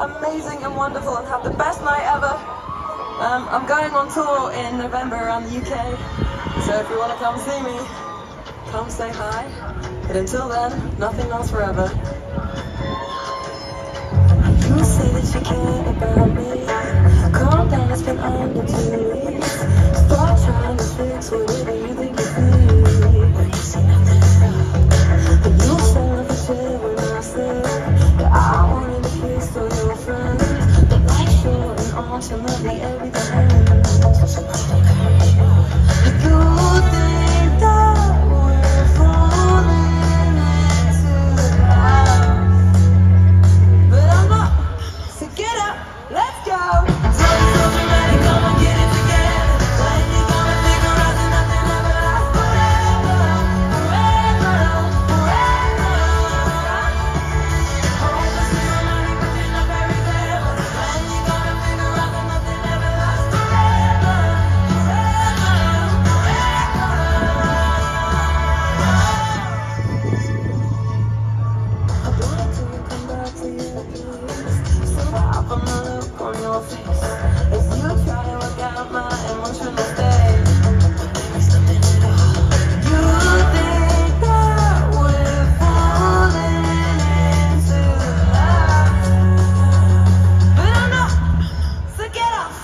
amazing and wonderful and have the best night ever. Um, I'm going on tour in November around the UK, so if you want to come see me, come say hi. But until then, nothing lasts forever. You say that you care about me. Calm down, it's been under two ultimately everything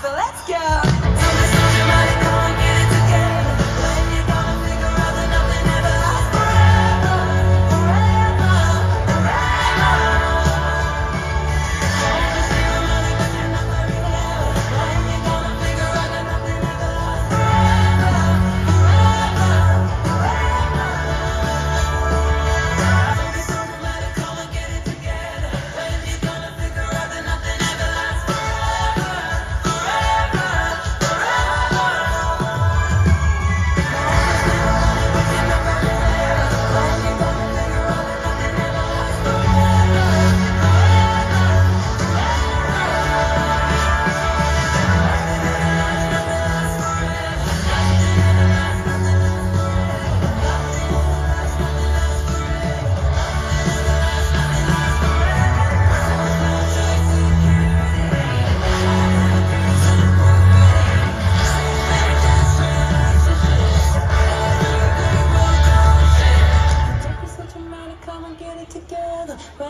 So let's go.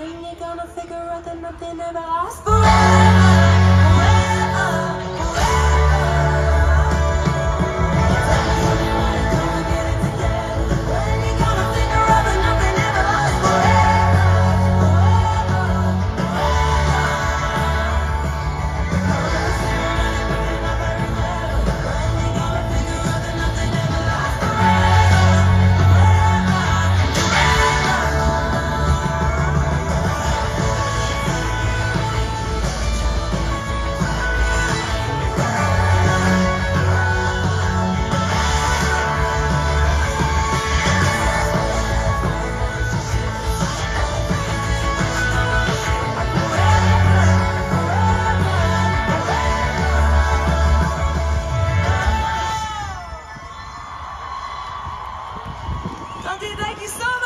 Dramatic, come and get it together. When you gonna figure out that nothing ever lasts forever? London. Thank you so much.